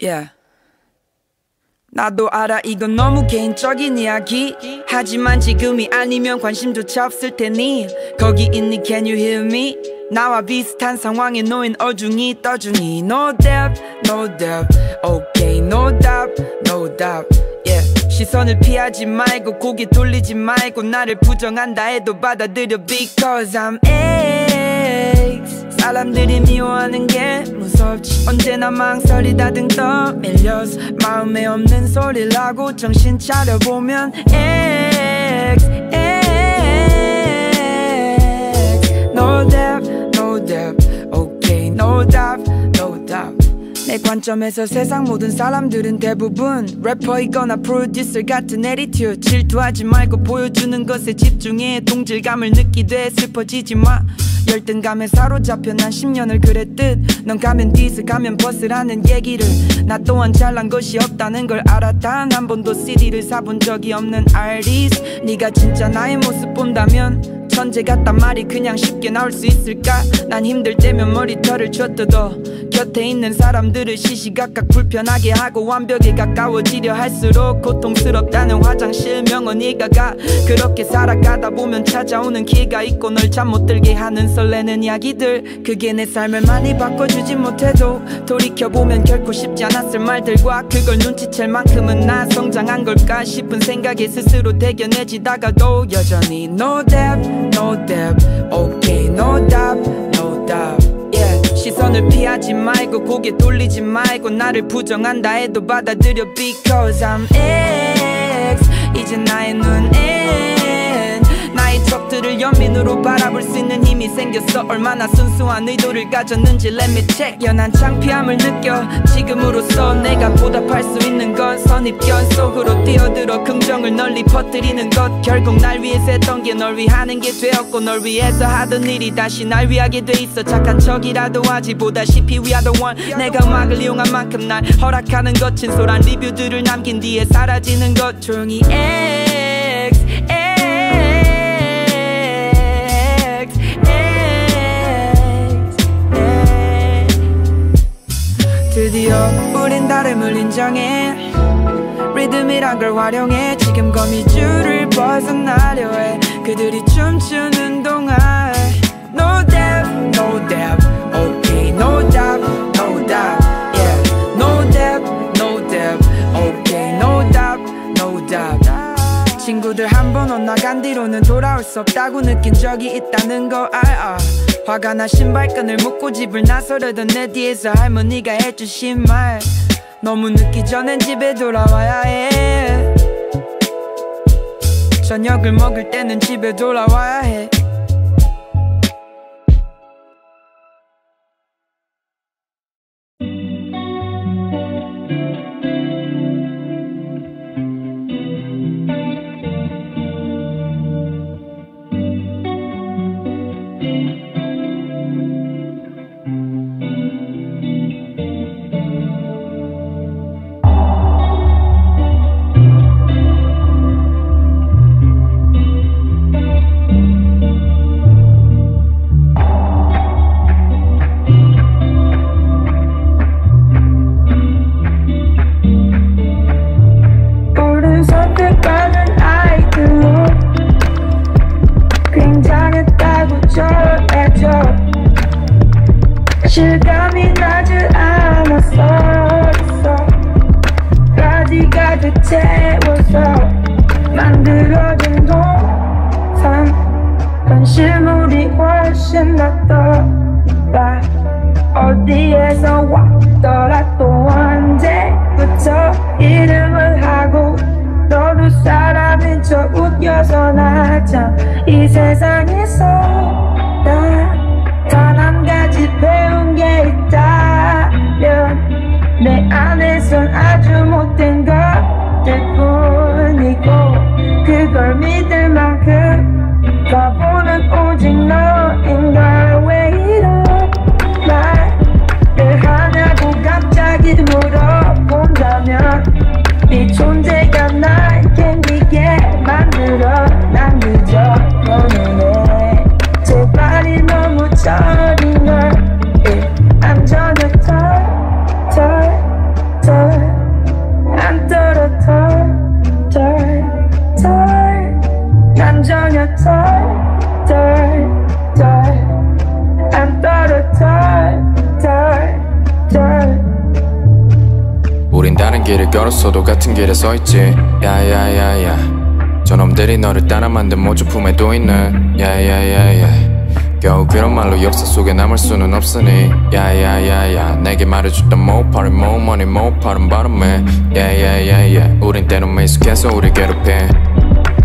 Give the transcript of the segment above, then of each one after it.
Yeah. 나도 알아 이건 너무 개인적인 이야기. 하지만 지금이 아니면 관심조차 없을 테니. 거기 있니? Can you hear me? 나와 비슷한 상황에 놓인 어중이 떠중이. No doubt, no doubt. Okay, no doubt, no doubt. Yeah. 시선을 피하지 말고 고개 돌리지 말고 나를 부정한다 해도 받아들여. Because I'm X 사람들이 미워하는 게 무섭지. 언제나 망설이다 등 떠밀려서 마음에 없는 소리를 하고 정신 차려보면 X X. No doubt, no doubt. Okay, no doubt, no doubt. 내 관점에서 세상 모든 사람들은 대부분 래퍼이거나 프로듀서 같은 에리튜 질투하지 말고 보여주는 것에 집중해. 동질감을 느끼되 슬퍼지지 마 열등감에 사로잡혀. 난 10년을 그랬듯. 넌 가면 디스 가면 버스라는 얘기를. 나 또한 잘난 것이 없다는 걸단한 번도 CD를 사본 적이 없는 아티스트 네가 진짜 나의 모습 본다면 천재 같단 말이 그냥 쉽게 나올 수 있을까? 난 힘들 때면 머리털을 쥐어뜯어. 곁에 있는 사람들을 시시각각 불편하게 하고 완벽에 가까워지려 할수록 고통스럽다는 화장실 명언 이가 가. 그렇게 살아가다 보면 찾아오는 기회가 있고 널 잠 못 들게 하는 설레는 이야기들. 그게 내 삶을 많이 바꿔주지 못해도 돌이켜보면 결코 쉽지 않았을 말들과 그걸 눈치챌 만큼은 나 성장한 걸까 싶은 생각에 스스로 대견해지다가도 여전히 No doubt, no doubt Okay, no doubt, no doubt yeah. 시선을 피하지 말고 고개 돌리지 말고 나를 부정한다 해도 받아들여 Because I'm X. 이제 나의 눈엔 나의 척들을 연민으로 바라볼 수 있는 힘이 생겼어. 얼마나 순수한 의도를 가졌는지 let me check. 연한 창피함을 느껴. 지금으로서 내가 보답할 수 있는 건 선입견 속으로 뛰어들어 긍정을 널리 퍼뜨리는 것. 결국 날 위해서 했던 게 널 위하는 게 되었고 널 위해서 하던 일이 다시 날 위하게 돼 있어. 착한 척이라도 하지 보다시피 we are the one. 내가 음악을 이용한 만큼 날 허락하는 것 진솔한 리뷰들을 남긴 뒤에 사라지는 것. 조용히 X 드디어 우린 다름을 인정해 리듬이란 걸 활용해 지금 거미줄을 벗어나려 해 그들이 춤추는 동안 No doubt, no doubt Okay, no doubt, no doubt Yeah, 친구들 한번 엇나간 뒤로는 돌아올 수 없다고 느낀 적이 있다는 거 알아 화가 나 신발끈을 묶고 집을 나서려던 내 뒤에서 할머니가 해주신 말 너무 늦기 전엔 집에 돌아와야 해. 저녁을 먹을 때는 집에 돌아와야 해 훨씬 낫더라 어디에서 사실에 써있지. 야야야야. 저놈들이 너를 따라 만든 모조품에 또 있는 야야야야. 겨우 그런 말로 역사 속에 남을 수는 없으니. 야야야야. 내게 말해줬던 모팔은 모머니 모팔은 발음에. 야야야야. 우린 때론 미숙해서 우리 괴롭해.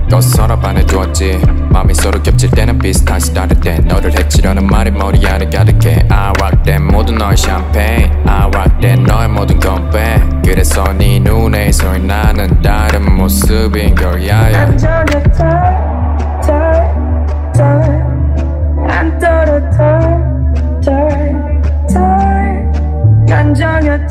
너 서랍 안에 두었지. 마음이 서로 겹칠 때는 비슷하지 다를 때 너를 해치려는 말이 머리 안에 가득해. I rock that 모든 너의 샴페인 I rock that 너의 모든 건배 그래서 네 눈에 서 나는 다른 모습인 거야 안 떨어 덜덜덜안 떨어 덜덜덜 간절해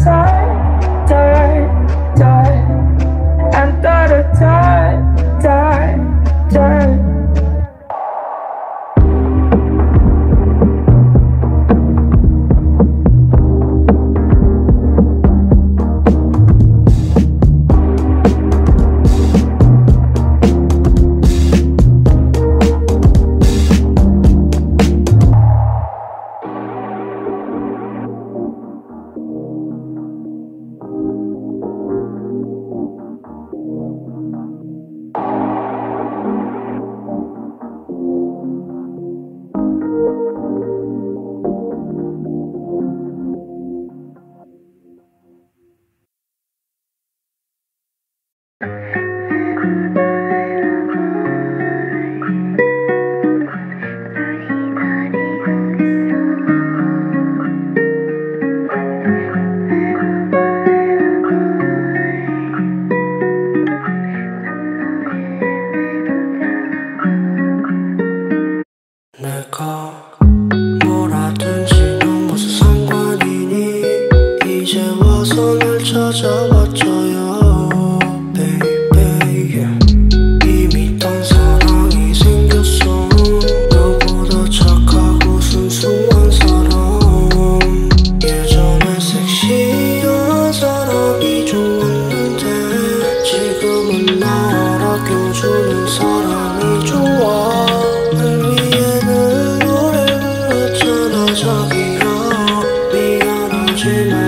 j'ai la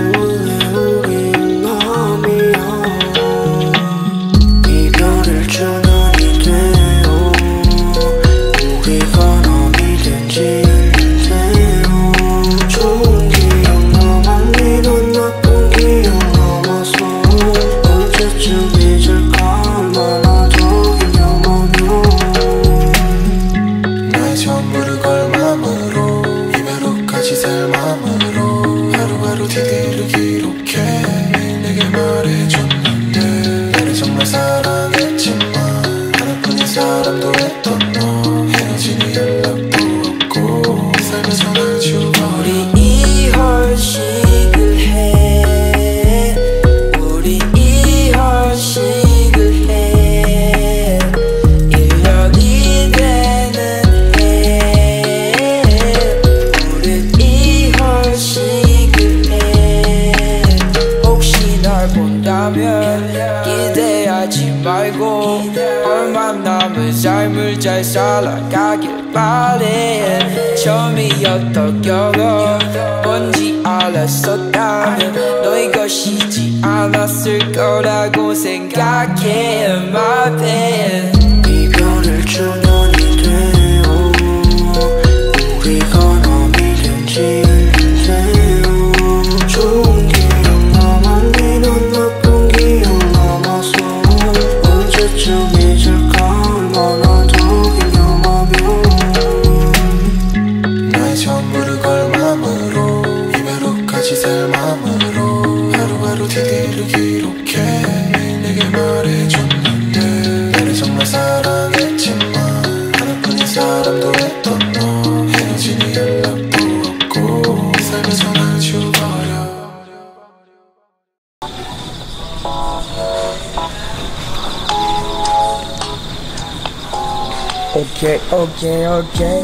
오케이 오케이 오케이.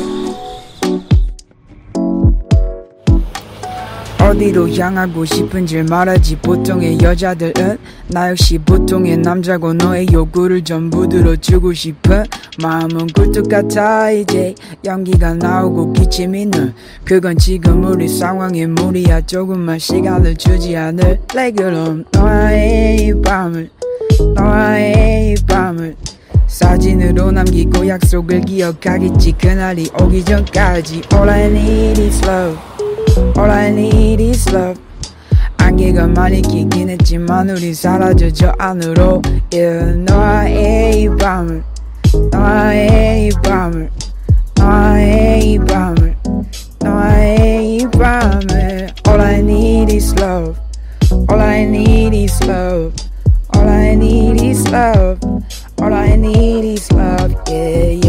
어디로 향하고 싶은지 말하지 보통의 여자들은. 나 역시 보통의 남자고 너의 요구를 전부 들어주고 싶은 마음은 굴뚝 같아 이제. 연기가 나오고 기침이 늘 그건 지금 우리 상황에 무리야. 조금만 시간을 주지 않을래 그럼 너와의 밤을 너와의 밤을. 사진으로 남기고 약속을 기억하겠지 그날이 오기 전까지 All I need is love All I need is love 안개가 많이 끼긴 했지만 우리 사라져 저 안으로 yeah, 너와의 이 밤을 너와의 이 밤을 너와의 이 밤을 너와의 이 밤을 All I need is love All I need is love All I need is love All I need is love yeah yeah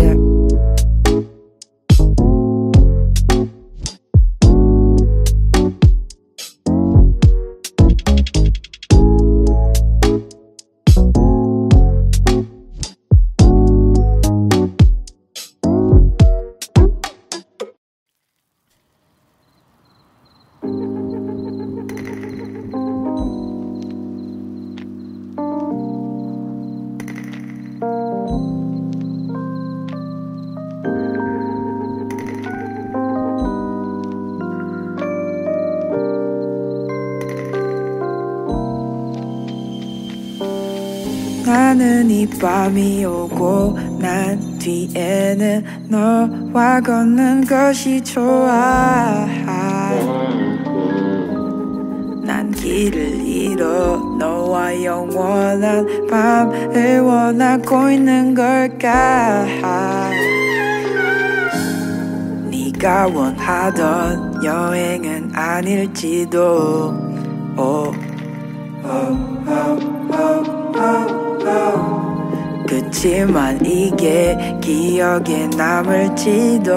난 뒤에는 너와 걷는 것이 좋아. 난 길을 잃어 너와 영원한 밤을 원하고 있는 걸까? 네가 원하던 여행은 아닐지도. 오, 오, 오, 그치만 이게 기억에 남을지도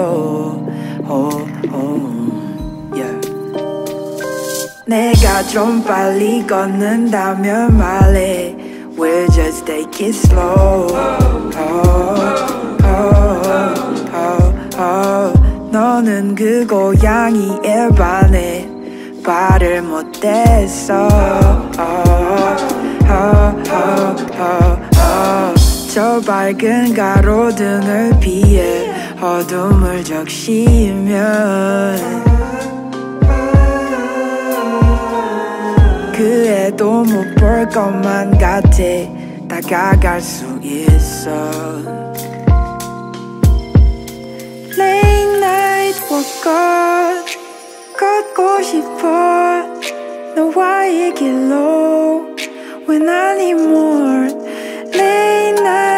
oh, oh, yeah. 내가 좀 빨리 걷는다면 말해 We'll just take it slow oh, oh, oh, oh. 너는 그 고양이에 반해 발을 못 댔어 oh, oh, oh, oh. 저 밝은 가로등을 피해 어둠을 적시면 그 애도 못 볼 것만 같아 다가갈 수 있어. Late night walk 걷고 싶어. 너와의 길로. When I need more Late night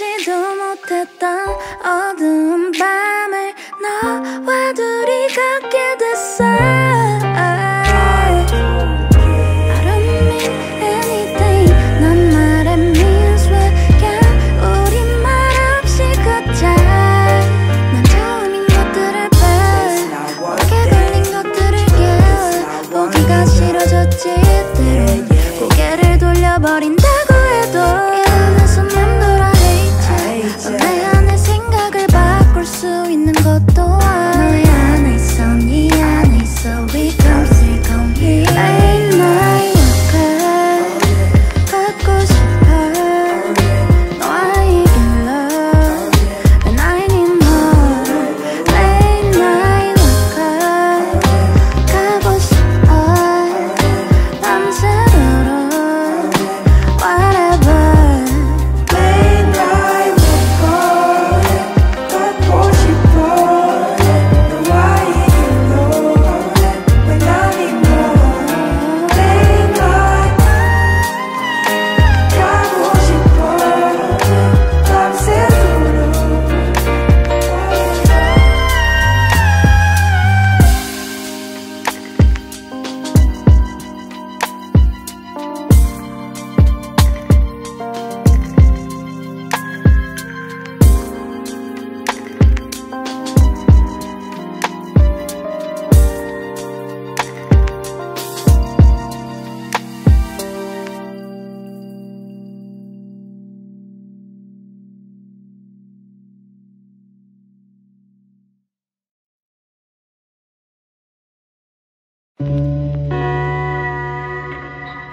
생각지도 못했던 어두운 밤을 너와 둘이 갖게 됐어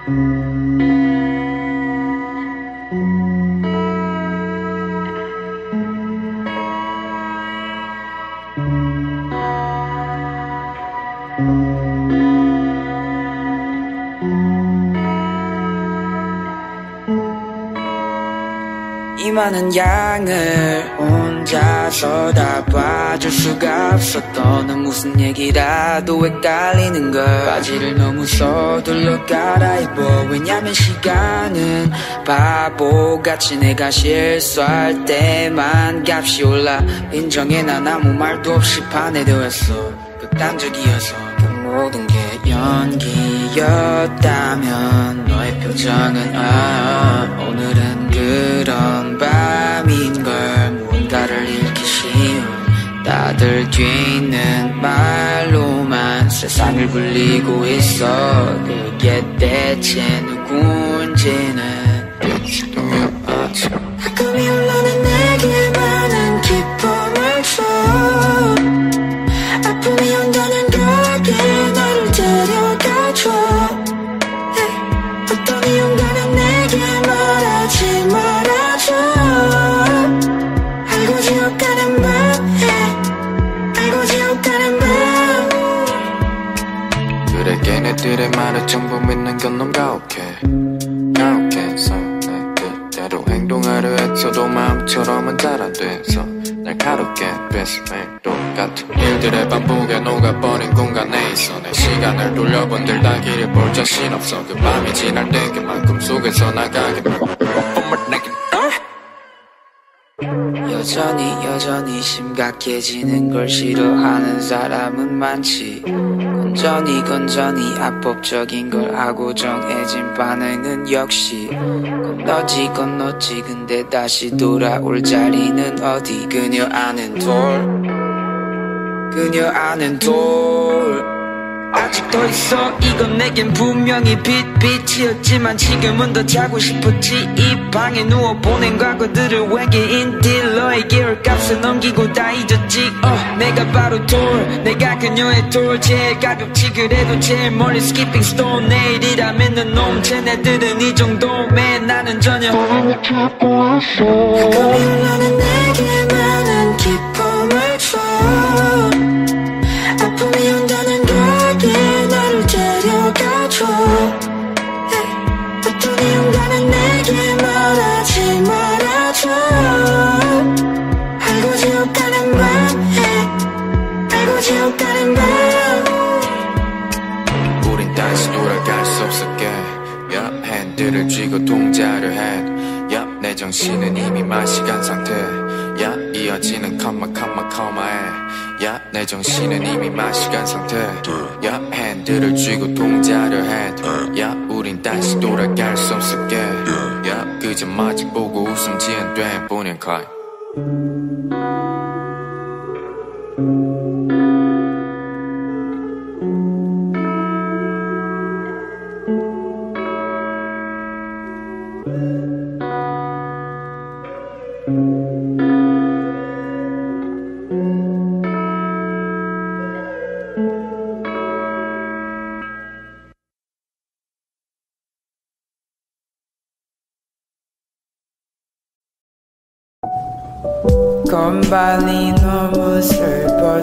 Música 이 많은 양을 혼자서 다 봐줄 수가 너는 무슨 얘기라도 헷갈리는 걸. 바지를 너무 서둘러 갈아입어. 왜냐면 시간은 바보같이 내가 실수할 때만 값이 올라. 인정해 난 아무 말도 없이 반해되었어. 극단적이어서 그 모든 게 연기였다면 너의 표정은 아 오늘은 그런 밤인 걸 뭔가를 잃기 쉬운 다들 뒤에 있는 말로만 세상을 굴리고 있어 그게 대체 누군지는 걔네들의 말을 전부 믿는 건넌 가혹해. 가혹해서 내 뜻대로 행동하려 했어도 마음처럼은 잘 안 돼서 날 가롭게 뺐어 매일 똑같은 일들의 반복에 녹아버린 공간에 있어 내 시간을 돌려본 들 다 길을 볼 자신 없어. 그 밤이 지날 때 그만큼 속에서 나가게 내게 여전히 여전히 심각해지는 걸 싫어하는 사람은 많지. 건 전히 건전히 합법적인 걸 하고 정해진 반응은 역시 건너지 건너지 근데 다시 돌아올 자리는 어디? 그녀 아는 돌. 그녀 아는 돌 아직도 있어. 이건 내겐 분명히 빛 빛이었지만 지금은 더 자고 싶었지. 이 방에 누워 보낸 과거들을 외계인 딜러에게 값을 넘기고 다 잊었지. 어 내가 바로 돌 내가 그녀의 돌. 제일 가볍지 그래도 제일 멀리 skipping stone. 내일이라면 넌놈 쟤네들은 이 정도면 나는 전혀 가끔이 올라는 내게 많은 기쁨을 핸들을 쥐고 동작을 해. 야, 내 정신은 이미 마시간 상태. 야, 이어지는 컴마 컴마 컴마에. 야, 내 정신은 이미 마시간 상태. 야, 핸들을 쥐고 동작을 해. 야, 우린 다시 돌아갈 수 없었게. 야, 그저 마주 보고 웃음 지은 돼. 보낸 걸 건반이 너무 슬퍼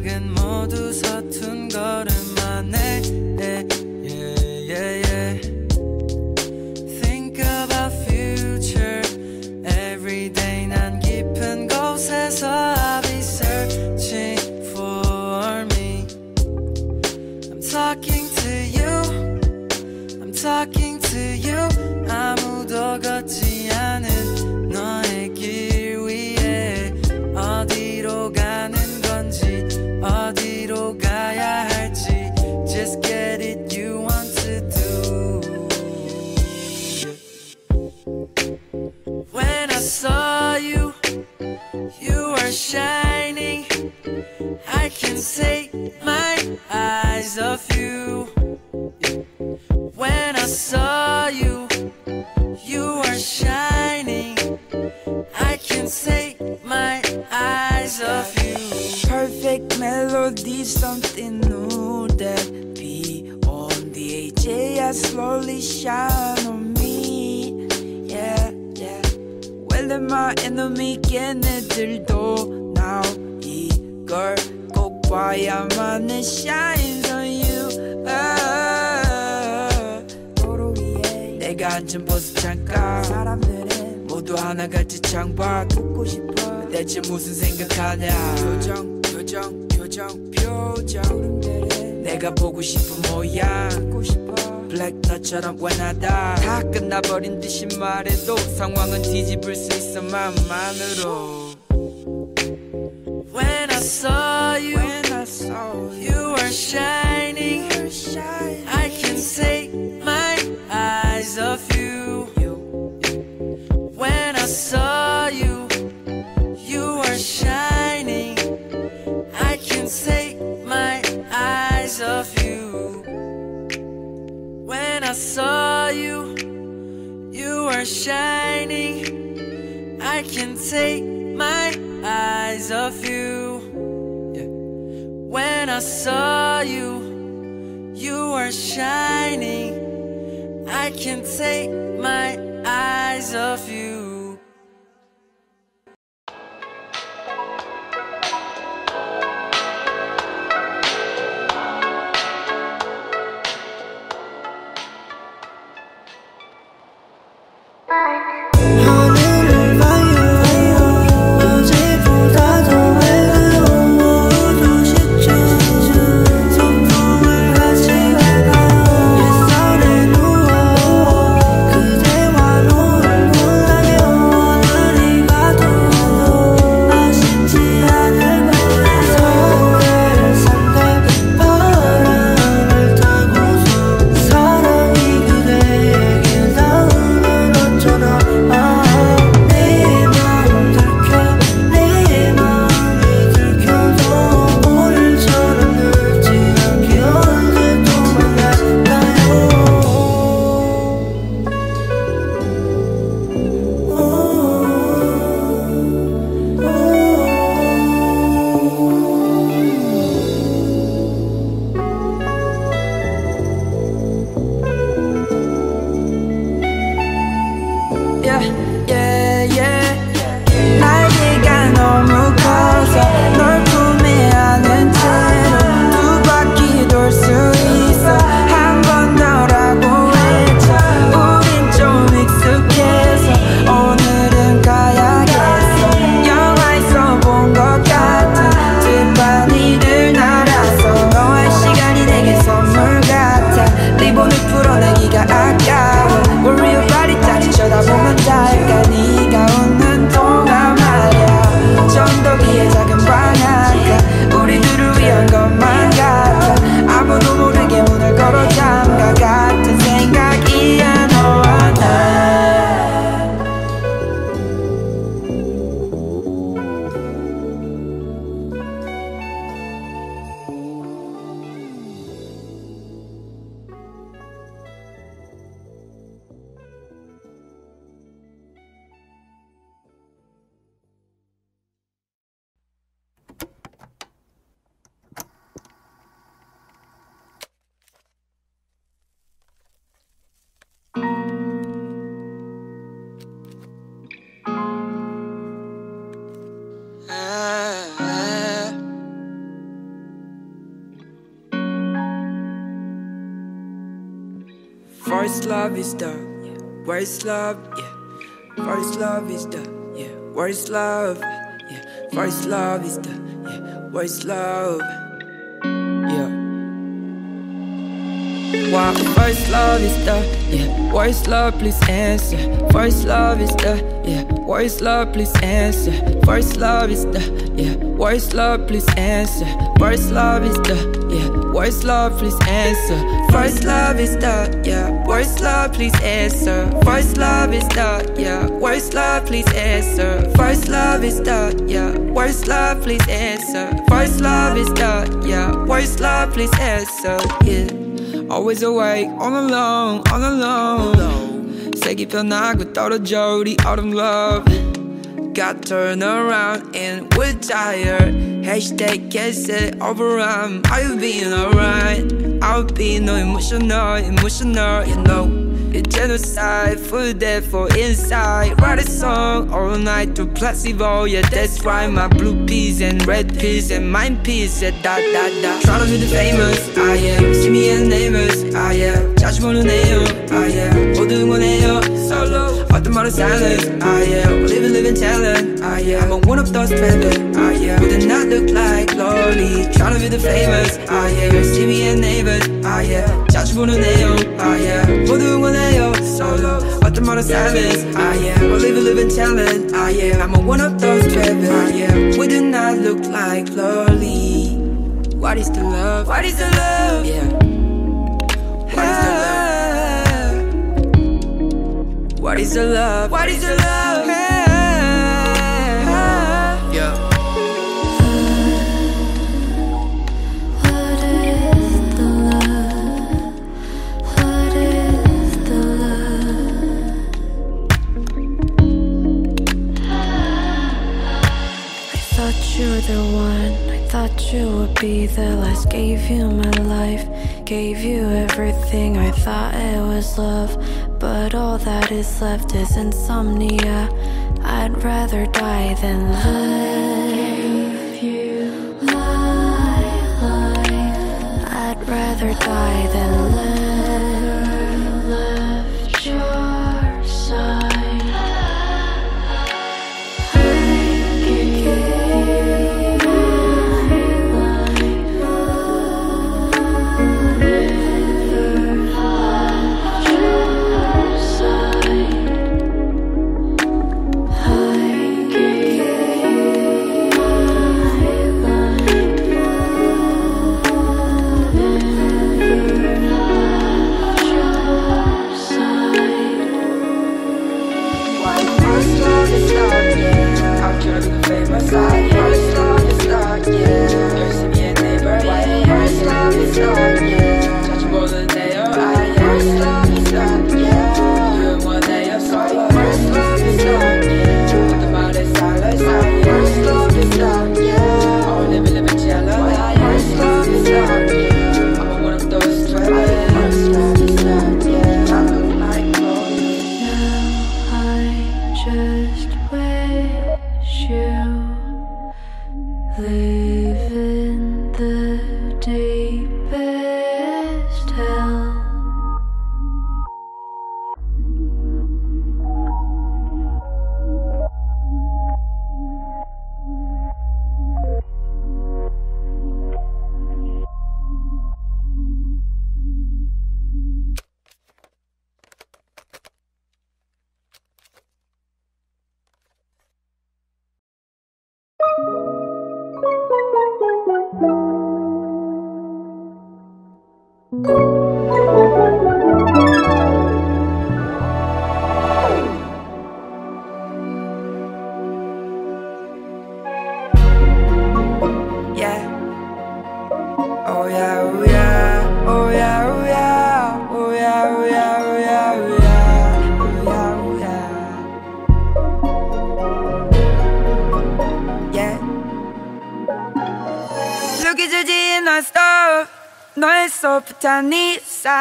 시작은 모두 서툰 걸음 만에 shine on me. Yeah, yeah. Well, they're my enemy, 걔네들도 now 이걸 꼭 봐야만 it shines on you. 아, 도로 위에 내가 앉은 모습 잠깐. 사람들은 모두 하나같이 창밖. 보고 싶어. 대체 무슨 생각하냐. 표정 표정 표정 표정. 내가 보고 싶은 모양 블랙 너처럼 원하다 다 끝나버린 듯이 말해도 상황은 뒤집을 수 있어 마음만으로 When I saw you, When I saw you, you were shining. Saw you, you were shining. I can't take yeah, love, yeah. First love is the yeah, worst love, yeah. First love is the yeah, worst love, yeah. Why first love is the yeah. Worst love please answer. First love is the yeah. Worst love please answer. First love is the yeah. Worst love please answer. First love is the yeah worst love please answer First love is the yeah worst love please answer First love is the yeah worst love please answer First love is the yeah worst love please answer First love is the yeah worst love please answer yeah Always awake, all alone, all alone 색이 변하고 떨어져 우리 autumn love Got turned around and we're tired Hashtag guess it over um I've been alright I've been no emotional, emotional, you know it's genocide, full death for inside Write a song all night to placebo Yeah, that's right, my blue peas and red peas and mine peas Yeah, da da da Tryna be the famous, I am See me and neighbors, I am 자주 보는 애요, I am 모두 응원해요, solo What the mother silent, ah yeah. We're living, living talent, ah yeah. I'm one of those spender, ah yeah. We do not look like lonely? Trying to be the famous, ah yeah. See me and neighbors, ah yeah. 자주 보는 내용, ah yeah. 모든 건 해요, solo 어떤 말은 silence, ah yeah We're living, living talent, ah yeah. I'm one of those spender, ah yeah. We do not look like lonely? What is the love? What is the love? Yeah. What is the love? What is the love? What is the love? I thought you were the one. I thought you would be the last. Gave you my life, gave you everything. I thought it was love, but all that is left is insomnia. I'd rather die than live you my life. I'd rather die than live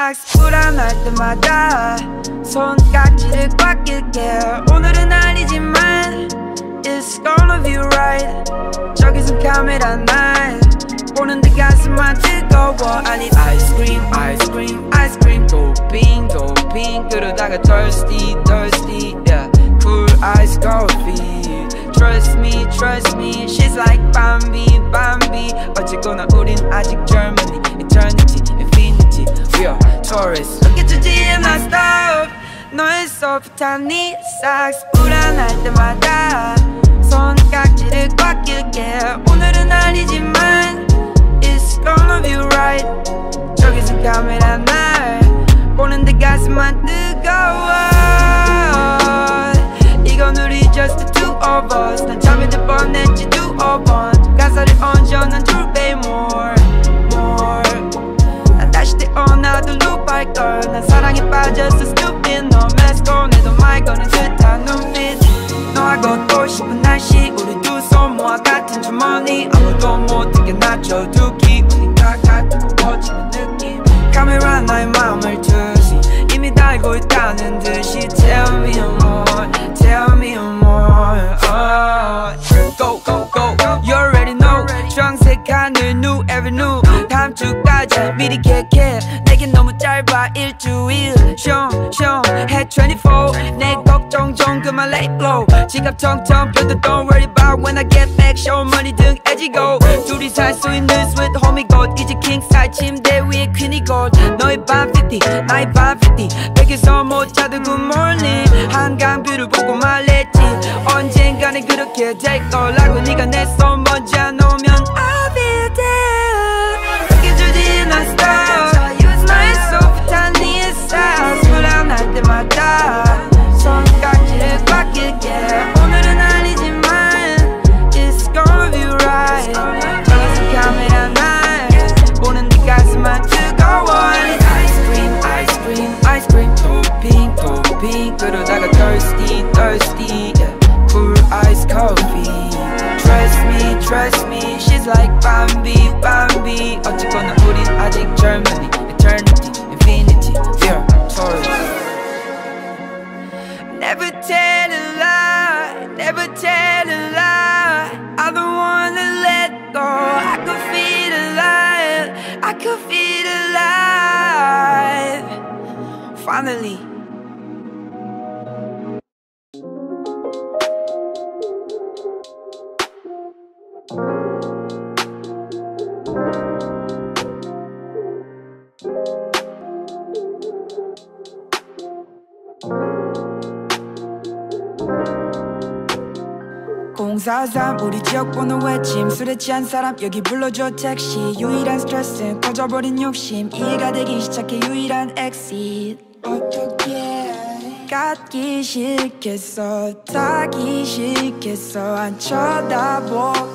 삭스 불안할 때마다 손깍지를 꽉 낄게 오늘은 아니지만 It's gonna be right 저기서 카메라 날 보는데 가슴만 뜨거워 뜨거워 I need ice cream ice cream ice cream 도핑 도핑 그러다가 thirsty thirsty yeah cool ice coffee Trust me, trust me, she's like Bambi, Bambi 어쨌거나 우린 아직 젊은이 Eternity, infinity, We are tourists 느껴주지 않아 stop. 너의 소프트한 네 삭스 불안할 때마다 손깍지를 꽉 낄게. 오늘은 아니지만 It's gonna be right. 저기서 카메라 날 보는데 가슴만 뜨거워. 이건 우리 just the two of us. 난 잠이 들 뻔했지 two of us. 가사를 얹어는 두배 more more 태어나도 loop할걸 난 사랑에 빠졌어 stupid. 너 메스꺼내도 말 거는 듯한 눈빛 너하고 또 싶은 날씨 우리 두 손 모아 같은 주머니. 아무도 못하게 낮춰두기 우린 다 가두고워지는 느낌. 카메라 나의 마음을 투시 이미 다 알고 있다는 듯이 Tell me more Tell me more. Oh. Go go go You already know. 주황색 하늘 New Avenue. 다음 주까지 미리 계획해. 내겐 너무 짧아 일주일. 숑숑 해 24내 걱정 좀 그만 lay low 지갑 텅텅 펴도 don't worry about when I get back. Show money 등 애지고 둘이 살 수 있는 sweet homie 곧 이제 king size 침대 위에 퀸이 곧 너의 밤 50 나의 밤 50 백에서 못 자도 good morning. 한강 뷰를 보고 말했지. 언젠가는 그렇게 될 거라고 네가 내 손 먼저 공사삼 우리 지역 번호 외침. 술에 취한 사람 여기 불러줘 택시. 유일한 스트레스는 꺼져버린 욕심. 이해가 되기 시작해 유일한 엑시 어떻게 갖기 싫겠어 타기 싫겠어 안 쳐다보겠어.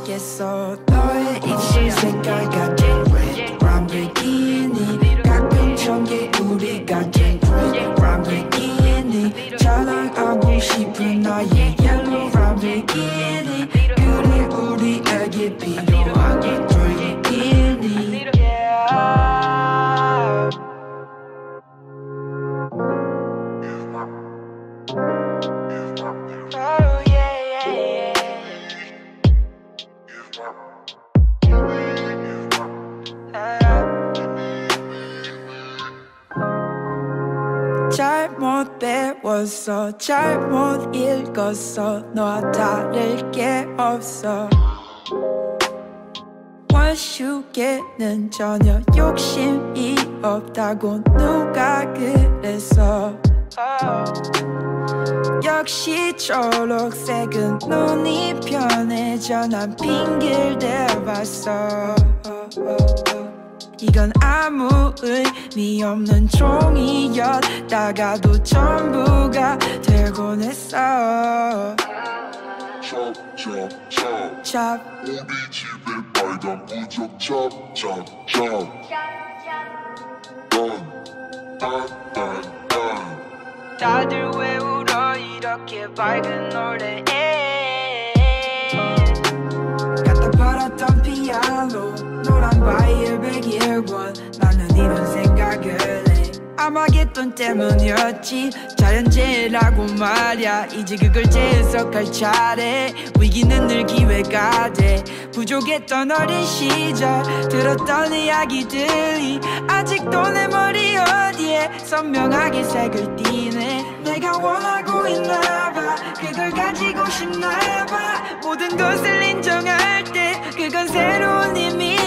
너의 입술 색깔 같은 red 람보르기니 가끔 전개 우리 같은 배웠어. 잘못 읽었어. 너와 다를 게 없어. 원슈게는 전혀 욕심이 없다고 누가 그랬어? 역시 초록색은 눈이 편해져. 난 빙길 대봤어 이건 아무 의미 없는 종이였다가도 전부가 되곤 했어. 찹찹찹 찹 우리 집에 빨간 부적? 찹찹찹 딴딴딴딴 다들 왜 울어? 이렇게 밝은 노래에 팔았던 피아노 노란 바이엘 백일권. 나는 이런 생각을 해. 아마겟돈 때문이었지. 자연재해라고 말야. 이제 그걸 재해석할 차례. 위기는 늘 기회가 돼. 부족했던 어린 시절 들었던 이야기들이 아직도 내 머리 어디에 선명하게 색을 띠네 내가 원하고 있나봐. 그걸 가지고 싶나봐. 모든 것을 인정할 때 그건 새로운 힘이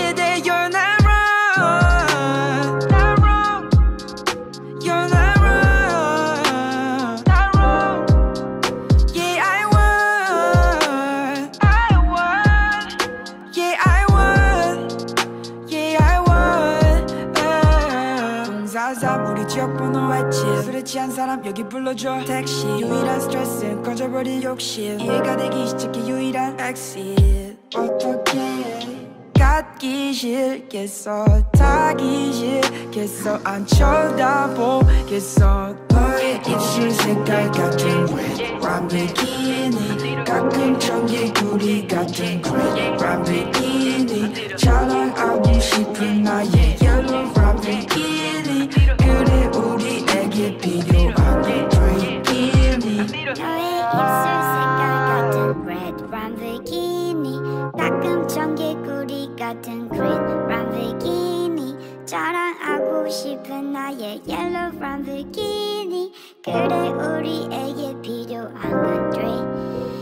취한 사람 여기 불러줘. 택시 유일한 스트레스는 꺼져버릴 욕심. 이해가 되기 시작해 유일한 exit. 어떻게 갖기 싫겠어? 타기 싫겠어? 안 쳐다보겠어? 너의 입술 색깔 같은 red. 람베기니 가끔 청개구리 같은 green 람베기니 자랑하고 싶은 나의 입술 색깔 같은 red 람베기니 가끔 청개구리 같은 green 람베기니 자랑하고 싶은 나의 yellow 람베기니 그래 우리에게 필요한 건 dream이니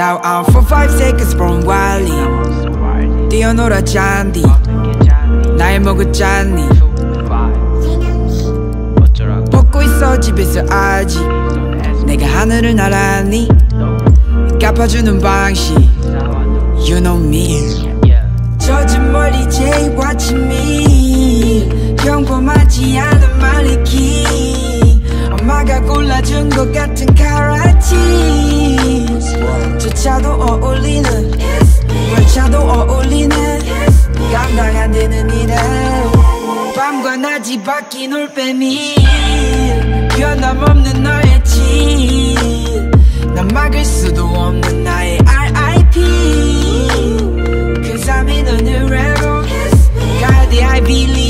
Now I'm for five seconds from Wally. 뛰어놀아 잔디. 날 먹었잖니. 벗고 있어 집에서 아직. 내가 하늘을 날았니. 갚아주는 방식. You know me. 젖은 머리 J watching me. 평범하지 않은 말리키. 엄마가 골라준 것 같은 카라티. 저 차도 어울리는. 월차도 어울리는. 감당 안 되는 일에. 밤과 낮이 바뀐 올빼미. 변함없는 너의 질. 난 막을 수도 없는 나의 RIP. Cause I'm in a I believe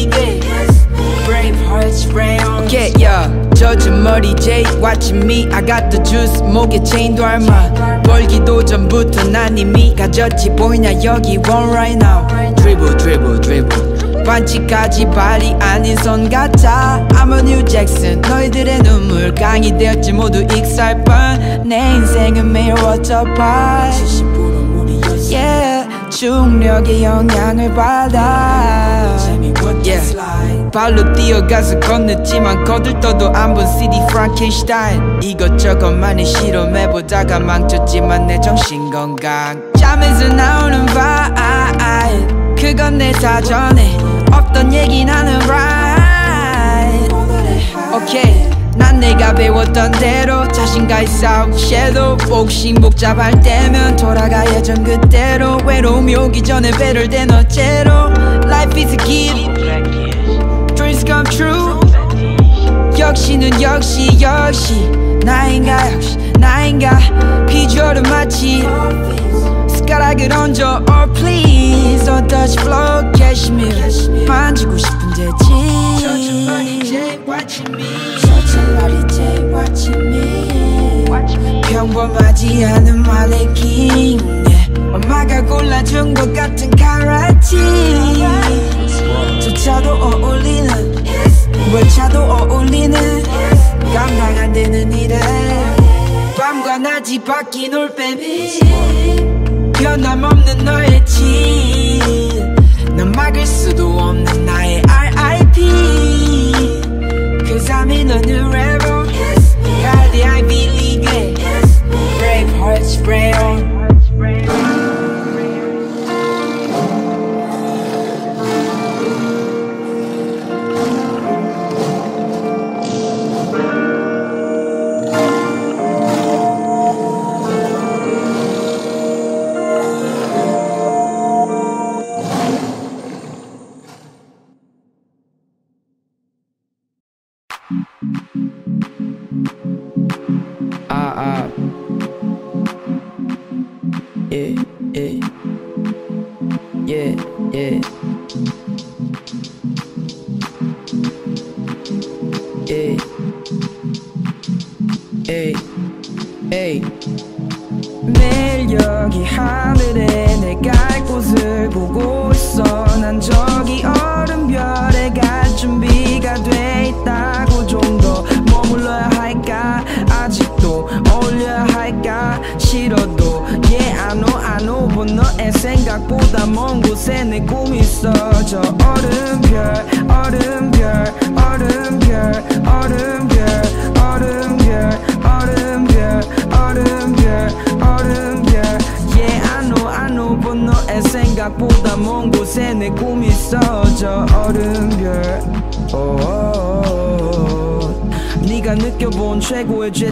젖은 머리 J watching me. I got the juice. 목에 체인도 얼마. 벌기도 전부터 난 이미 가졌지. 보이냐 여기 one right now. Dribble, dribble, dribble. 반지까지 발이 아닌 손 같아 I'm a new Jackson 너희들의 눈물 강이 되었지 모두 익살 뻔내 인생은 매일 워터파이 70% 물이었어 yeah, 중력의 영향을 받아 yeah. 발로 뛰어가서 건넜지만 거들떠도 안 본 CD 프랑켄슈타인 이것저것 많이 실험해보다가 망쳤지만 내 정신건강. 잠에서 나오는 vibe. 그건 내 사전에 없던 얘기 나는 right. 오케이 난 내가 배웠던 대로 자신과의 싸움 섀도우 복싱 복잡할 때면 돌아가 예전 그때로. 외로움이 오기 전에 배를 댄 어째로 Life is a gift Dreams come true 역시는 역시 역시 나인가 역시 나인가 비주얼은 마치 숟가락을 얹어 Oh please Don't touch flow cashmere 만지고 싶은 재질 젖은 머리 J watching me 평범하지 않은 말레킹 yeah. 엄마가 골라준 것 같은 카라티 저 차도 어울리는 월차도 어울리는 감당 안 되는 일에 밤과 낮이 바뀐 올빼미. 변함없는 너의 질난 막을 수도 없는 나의 RIP Cause I'm in a new rebel. God I believe it. Brave hearts spray on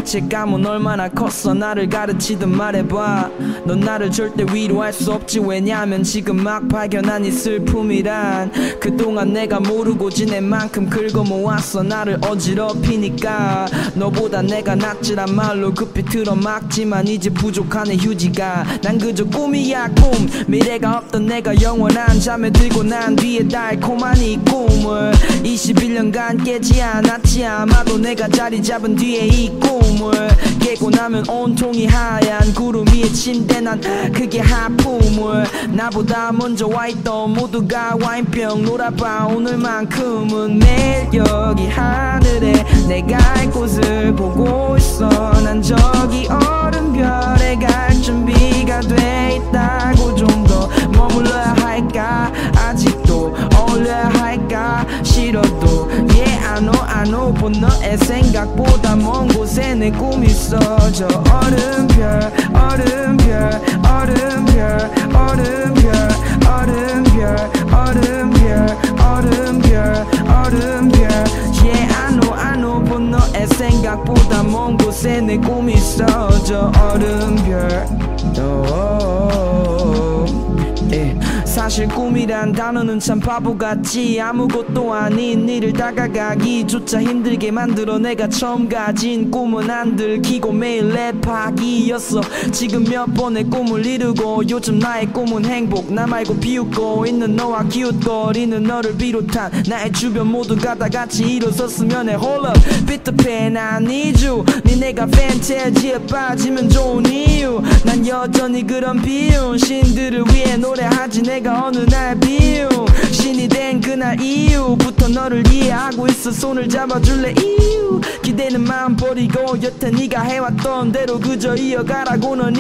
죄책감은 얼마나 컸어. 나를 가르치든 말해봐. 넌 나를 절대 위로할 수 없지. 왜냐면 지금 막 발견한 이 슬픔이란. 그동안 내가 모르고 지낸 만큼 긁어모았어. 나를 어지럽히니까. 너보다 내가 낫지란 말로 급히 틀어막지만 이제 부족하네 휴지가. 난 그저 꿈이야 꿈. 미래가 없던 내가 영원한 잠에 들고 난 뒤에 달콤한 이 꿈을. 21년간 깨지 않았지. 아마도 내가 자리 잡은 뒤에 이 꿈을 깨고 나면 온통이 하얀 구름 위에 침대 난 그게 하품을. 나보다 먼저 와있던 모두가 와인병 놀아봐. 오늘만큼은 매일 여기 하늘에 내가 갈 곳을 보고 있어. 난 저기 얼음별에 갈 준비가 돼 있다고 좀 더 머물러야 할까? 아직 도 어울려야 할까 싫어도. Yeah I know I know but 너의 생각보다 먼 곳에 내 꿈이 있어 저 얼음별 얼음별 얼음별 얼음별 얼음별 얼음별 얼음별 얼음별. Yeah I know I know but 너의 생각보다 먼 곳에 내 꿈이 있어 저 얼음별 oh, 예. 사실 꿈이란 단어는 참 바보 같지. 아무것도 아닌 일을 다가가기조차 힘들게 만들어 내가 처음 가진 꿈은 안 들키고 매일 랩하기였어. 지금 몇 번의 꿈을 이루고 요즘 나의 꿈은 행복. 나 말고 비웃고 있는 너와 기웃거리는 너를 비롯한 나의 주변 모두가 다 같이 일어섰으면 해 Hold up, 비트팬 I need you. 네 내가 팬테지에 빠지면 좋은 이유. 난 여전히 그런 비운 신들을 위해 노래하지. 내가 어느 날 비운 신이 된 그날 이후부터 너를 이해하고 있어. 손을 잡아줄래? 이유. 기대는 마음 버리고 여태 네가 해왔던 대로 그저 이어가라고 넌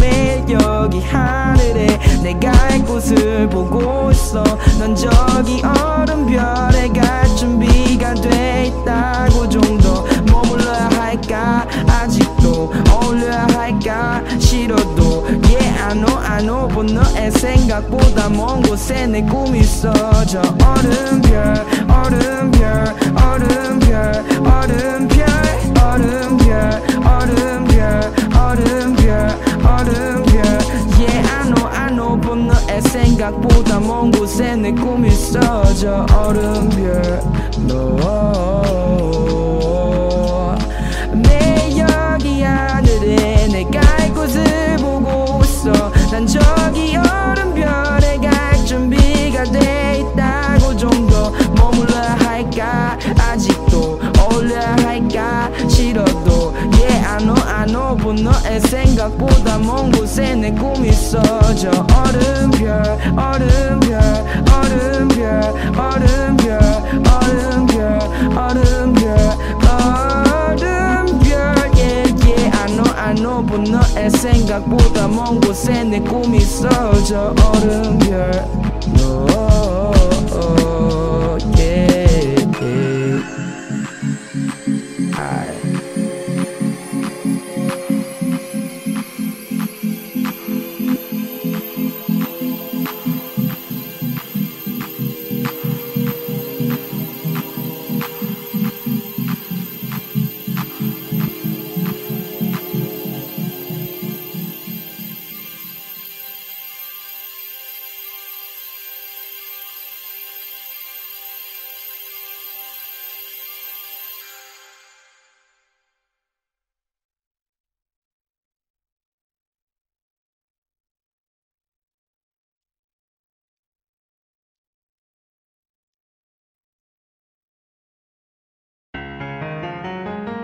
매일 여기 하늘에 내가 갈 곳을 보고 있어. 넌 저기 얼음별에 갈 준비가 돼 있다고 좀 더 머물러야 할까? 아직 도 어울려야 할까 싫어도 Yeah I know I know but 너의 생각보다 먼 곳에 내 꿈이 있어 저 얼음별 얼음별 얼음별 얼음별 얼음별 얼음별 얼음별 얼음별. Yeah I know I know but 너의 생각보다 먼 곳에 내 꿈이 있어 저 얼음별 너 I know I know but 너의 생각보다 먼 곳에 내 꿈이 저 얼음별 얼음별 얼음별 얼음별 얼음별 얼음별 얼음별 yeah yeah I know I know but 너의 생각보다 먼 곳에 내 꿈이 저 얼음별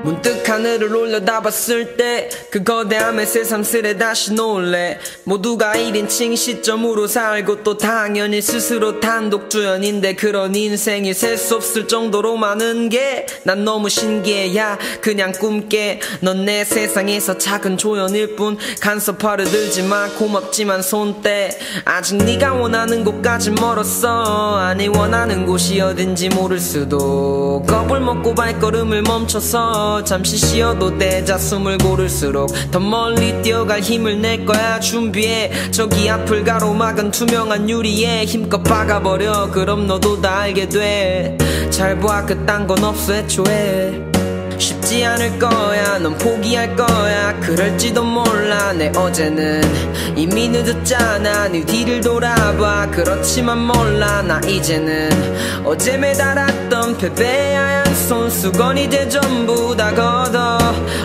문득 하늘을 올려다봤을 때 그 거대함에 새삼스레 다시 놀래. 모두가 1인칭 시점으로 살고 또 당연히 스스로 단독주연인데 그런 인생이 셀 수 없을 정도로 많은 게 난 너무 신기해 야 그냥 꿈깨 넌 내 세상에서 작은 조연일 뿐 간섭하려 들지마. 고맙지만 손대 아직 네가 원하는 곳까지 멀었어. 아니 원하는 곳이 어딘지 모를 수도. 겁을 먹고 발걸음을 멈춰서 잠시 쉬어도 돼자 숨을 고를수록 더 멀리 뛰어갈 힘을 낼 거야. 준비해. 저기 앞을 가로막은 투명한 유리에 힘껏 박아버려. 그럼 너도 다 알게 돼 잘 봐 그딴 건 없어 애초에 쉽지 않을 거야. 넌 포기할 거야. 그럴지도 몰라. 내 어제는 이미 늦었잖아. 네 뒤를 돌아봐. 그렇지만 몰라. 나 이제는 어제 매달았던 패배 하얀 손수건 이제 전부 다 걷어.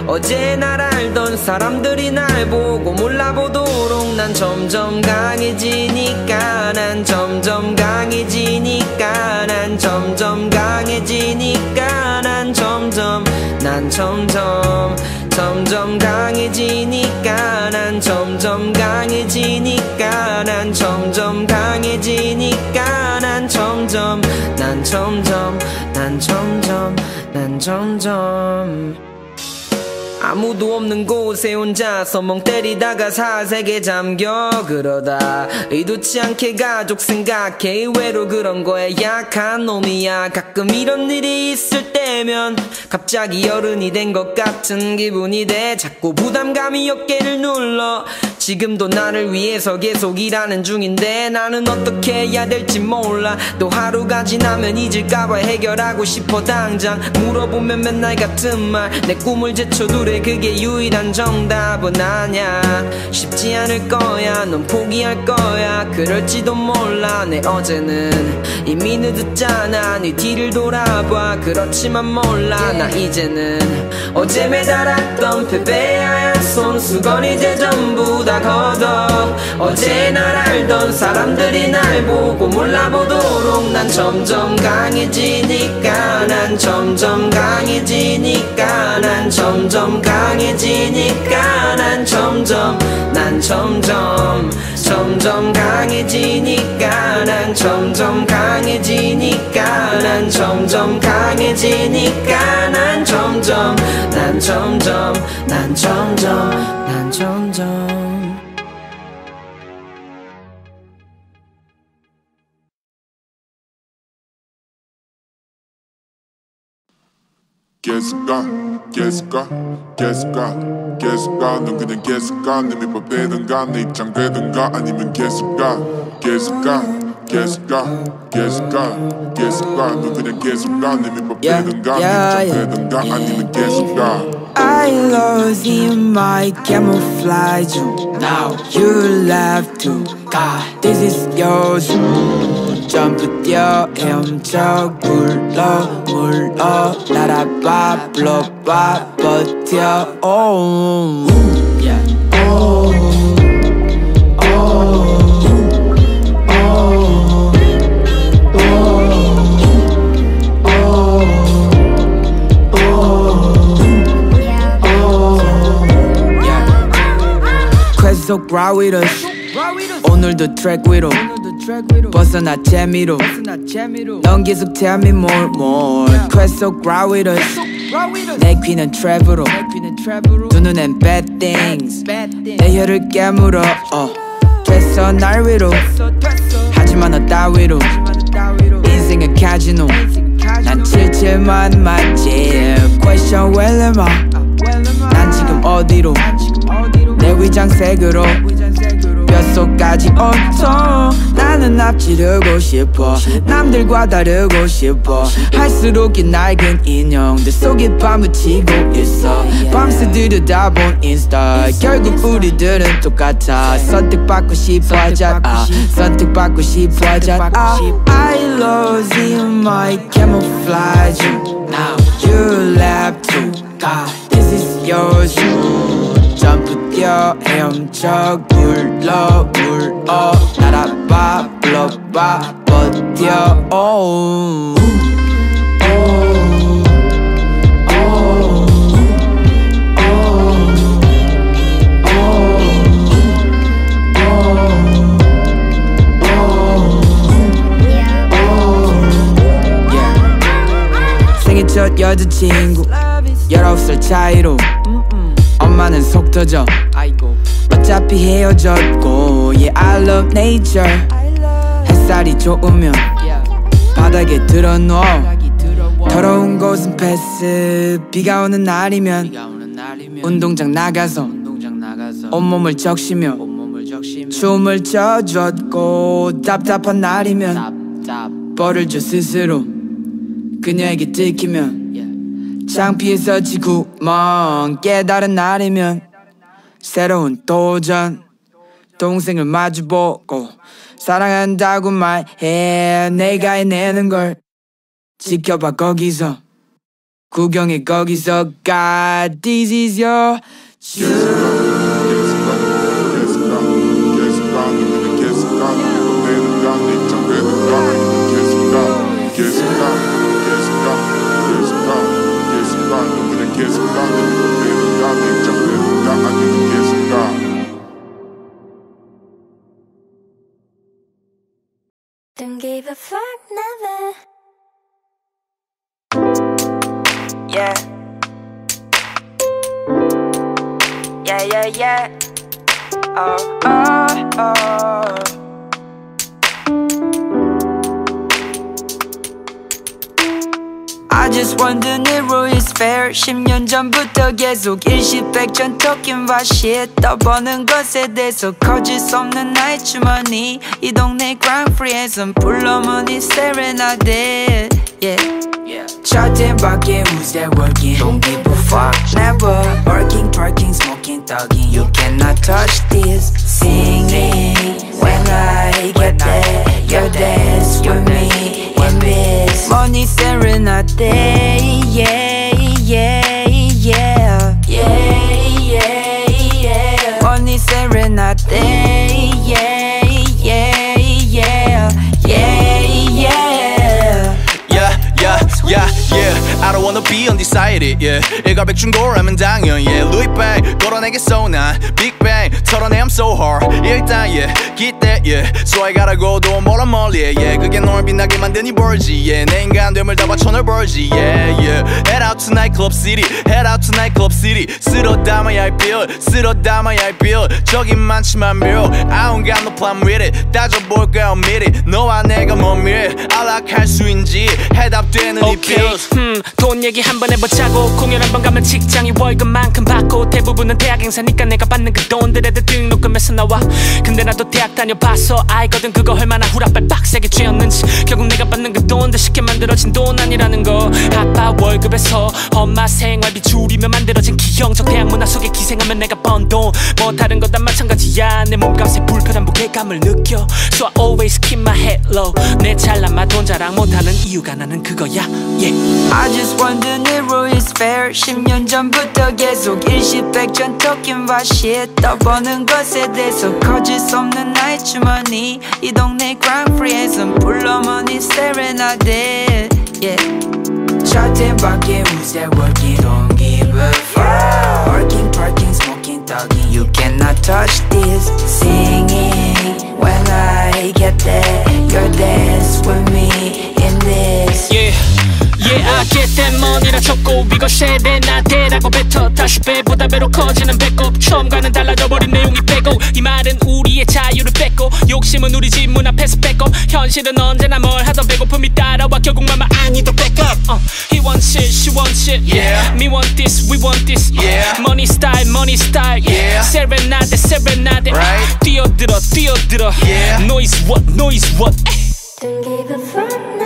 어제 날 알던 사람들이 날 보고 몰라보도록 난 점점 강해지니까 난 점점 강해지니까 난 점점 강해지니까 난 점점 난 점점 점점 강해지니까 난 점점 강해지니까 난 점점 강해지니까 난 점점 난 점점 난 점점 난 점점 아무도 없는 곳에 혼자서 멍 때리다가 사색에 잠겨. 그러다 의도치 않게 가족 생각해 의외로 그런 거에 약한 놈이야. 가끔 이런 일이 있을 때면 갑자기 어른이 된 것 같은 기분이 돼. 자꾸 부담감이 어깨를 눌러 지금도 나를 위해서 계속 일하는 중인데 나는 어떻게 해야 될지 몰라. 또 하루가 지나면 잊을까봐 해결하고 싶어 당장. 물어보면 맨날 같은 말. 내 꿈을 제쳐두래 그게 유일한 정답은 아냐 쉽지 않을 거야. 넌 포기할 거야. 그럴지도 몰라. 내 어제는 이미 늦었잖아. 네 뒤를 돌아봐. 그렇지만 몰라. 나 이제는 어제 매달았던 패배하얀 손수건 이 제 전부 다 걷어 어제 날 알던 사람들이 날 보고 몰라보도록 난 점점 강해지니까 난 점점 강해지니까 난 점점 강해지니까 난 점점 난 점점 점점 강해지니까 난 점점 강해지니까 난 점점 강해지니까 난 점점 난 점점 난 점점 난 점점 계속가 계속가 계속가 계속가 넌 그냥 계속가 내 밑밥 되든가 내 입장 되든가 아니면 계속가 계속가 계속가 계속가 계속가 넌 그냥 계속가 내 밑밥 Yeah, 되든가 내 yeah, 입장 yeah. 되든가 아니면 계속가 I lost in my camouflage. Now you left to God. This is yours. 점프 뛰어 헤엄쳐 굴러 물러 날아봐 불러봐 버텨 oh. Yeah. Oh. Oh. 계속 with us 오늘도 트랙 위로 벗어나 재미로. 넌 계속 tell me more more. 계속 ride with us 내 귀는 트랩으로. 두 눈엔 bad things. 내 혀를 깨물어. 어. 됐어 날 위로. 하지만 너 따위로. 인생은 카지노. 난 77만 맞지. Question well am I 난 지금 어디로. 내 위장색으로 뼛속까지 온통 나는 앞지르고 싶어. 남들과 다르고 싶어. 할수록 긴 낡은 인형들 속에 파묻히고 있어. 밤새 들여다본 인스타. 결국 우리들은 똑같아. 선택받고 싶어 하잖아 선택받고 싶어 하잖아 I lost in my camouflage. Now you left to God This is yours 점프 뛰어 헤엄쳐 굴러 울어. 날아봐 불러봐 버텨. 오우 생애 첫 여자친구. 19살 차이로. 엄마는 속 터져 어차피 헤어졌고 Yeah I love nature. 햇살이 좋으면 바닥에 들어놓어 더러운 곳은 패스 비가 오는 날이면 운동장 나가서 온몸을 적시며 춤을 춰줬고 답답한 날이면 뻘을 줘 스스로 그녀에게 들키면 창피해서 지구멍 깨달은 날이면 새로운 도전. 동생을 마주보고 사랑한다고 말해. 내가 해내는 걸 지켜봐 거기서. 구경해 거기서 God this is your Don't give a fuck, never. Yeah. Yeah, yeah, yeah. Oh, oh, oh. I just wonder if is fair 10년 전부터 계속 일시백전 talking about shit 떠보는 것에 대해서 거짓 없는 나의 주머니 이 동네 grand free에선 불러머니 serenade yeah Chatting about it, who's that working? Don't give a fuck, never Working, twerking, smoking, thugging You cannot touch this Singing When I get there You're dance with me in Money serenade Yeah, yeah, yeah. Yeah, yeah, yeah. Money serenade yeah. I don't wanna be undecided, yeah. 일괄백중고라면 당연, yeah. Louis bag, 걸어내겠어 난. Big bang, 털어내 I'm so hard. 일단, yeah. That, yeah. So I gotta go 더 멀어 멀리, yeah. 그게 널 빛나게 만드니 벌지, yeah. 내 인간됨을 다 바쳐 널 벌지, yeah, yeah. Head out to nightclub city, head out to nightclub city. 쓸어 담아야 할 bill, 쓸어 담아야 할 bill. 저긴 많지만 묘. I don't got no problem with it. 따져볼까 미리. 너와 내가 먼 미래. 안락할 수인지 해답되는 이오 케이 pills. 음, 돈 얘기 한 번 해보자고. 공연 한 번 가면 직장이 월급만큼 받고. 대부분은 대학 행사니까 내가 받는 그 돈들에도 등록금에서 나와. 근데 나도 대학 다녀봐서 알거든 그거 얼마나 후라빨 빡세게 쥐었는지. 결국 내가 받는 그 돈들 쉽게 만들어진 돈 아니라는 거. 아빠 월급에서 엄마 생활비 줄이며 만들어진 기형적 대학 문화 속에 기생하면 내가 번 돈 뭐 다른 건다 마찬가지야. 내 몸값에 불편한 무게감을 느껴. So I always keep my head low. 내 잘난 맛돈 자랑 못하는 이유가 나는 그거야. Yeah. I just wonder if is fair. 10년 전부터 계속 일시백 전 talking about shit 떠보는 것에 대해서 거짓 없는 나의 주머니. 이 동네 grand free에선 불러머니 serenade. Yeah Chatting about who's that working? Don't give a fuck. Working, parking, smoking, talking You cannot touch this. Singing When I get there. You're dance with me in this. Yeah, I that money라 쳤고 이거 세대 나대라고 뱉어 다시 배보다 배로 커지는 배꼽 처음과는 달라져 버린 내용이 빼고 이 말은 우리의 자유를 뺏고 욕심은 우리 집 문 앞에서 뺏고 현실은 언제나 뭘 하던 배고픔이 따라와 결국 맘마 아니도 backup uh, He wants it, she wants it Yeah. Me want this, we want this Yeah. Money style, money style Yeah. 세레나데 세레나데 Right. 뛰어들어 뛰어들어 Yeah. Noise what, noise what Don't give a fuck.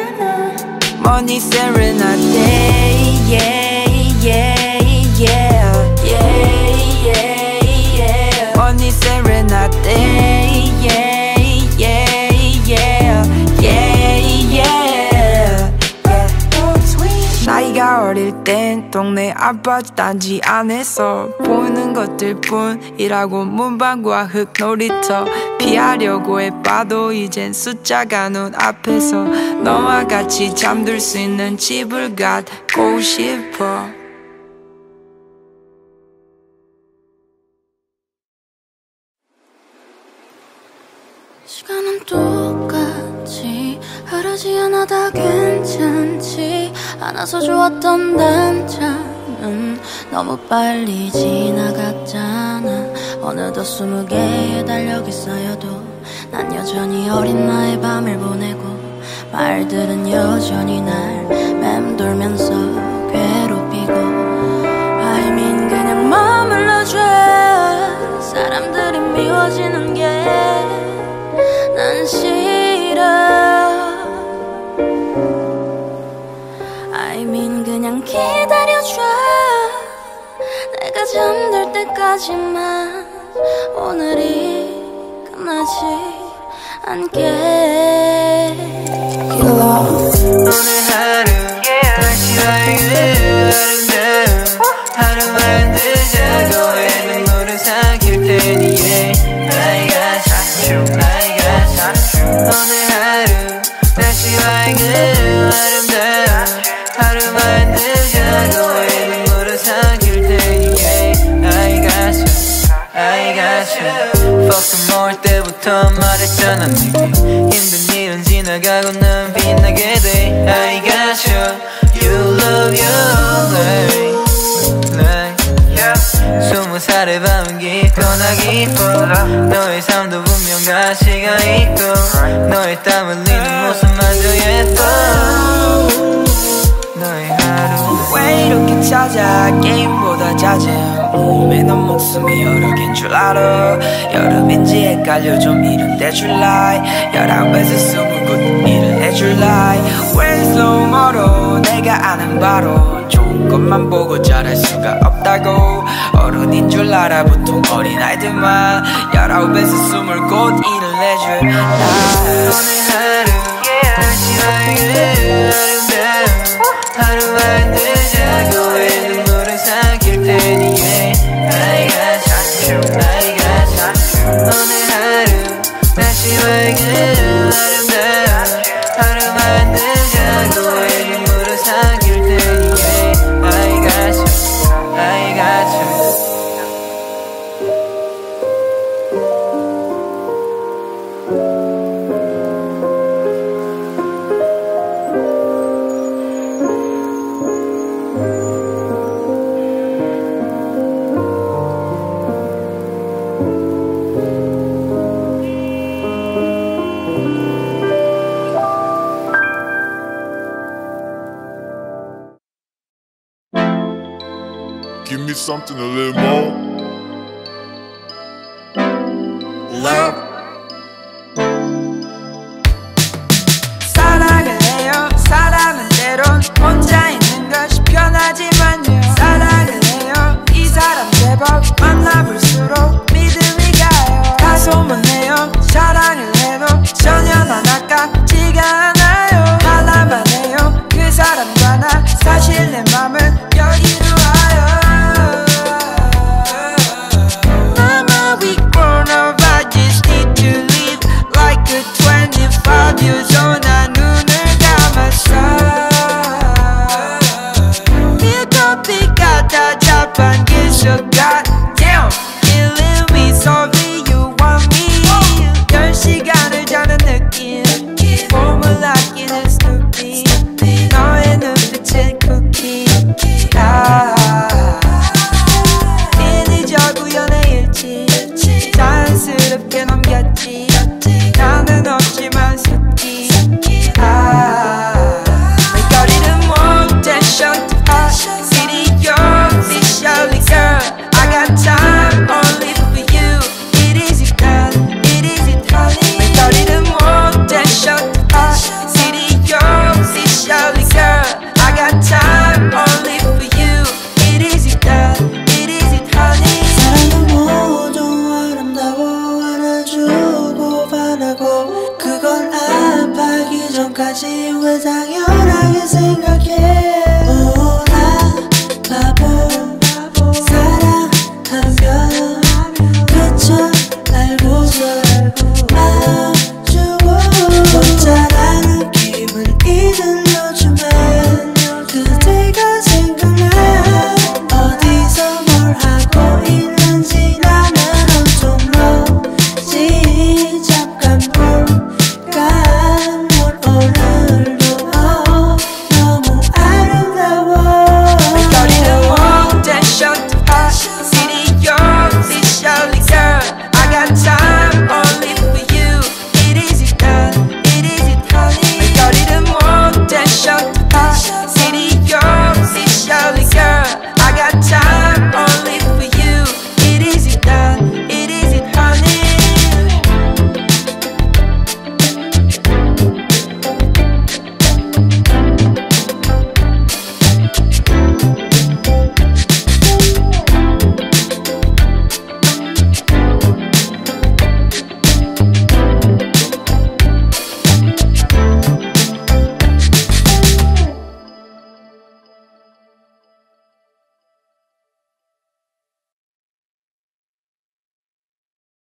Money serenade, yeah, yeah, yeah, yeah, yeah, yeah. Money serenade, 땐 동네 아파트 단지 안에서 보이는 것들 뿐이라고 문방구와 흙놀이터 피하려고 해봐도 이젠 숫자가 눈 앞에서 너와 같이 잠들 수 있는 집을 갖고 싶어. 시간은 똑같지 흐르지 않아 다 괜찮지 안아서 주었던 단차는 너무 빨리 지나갔잖아. 어느덧 스무 개의 달력이 쌓여도 난 여전히 어린 나의 밤을 보내고 말들은 여전히 날 맴돌면서 괴롭히고 I mean 그냥 머물러줘. 사람들이 미워지는 게 난 싫어 그냥 기다려줘 내가 잠들 때까지만 오늘이 끝나지 않게 하루 하루. I got you, I got you 오늘 하루 날씨와 그 아름 모을 때부터 말했잖아 내게 힘든 일은 지나가고 난 빛나게 돼. I got you, you love you like, like 스무 살의 밤은 깊거나 깊어. 너의 삶도 분명 가시가 있고. 너의 땀 흘리는 모습마저 예뻐 너의 하루. 왜 이렇게 찾아 게임보다 잦은 몸에 넌 목숨이 여러 개인 줄 알아. 여름인지 헷갈려 좀 이른데 줄라이. 열아홉에서 스무 곳 일을 해줄라이. 왜 slow 모로 내가 아는 바로 좋은 것만 보고 잘할 수가 없다고. 어른인 줄 알아 보통 어린아이들만. 열아홉에서 스물 곳 일을 해줄 오늘 하루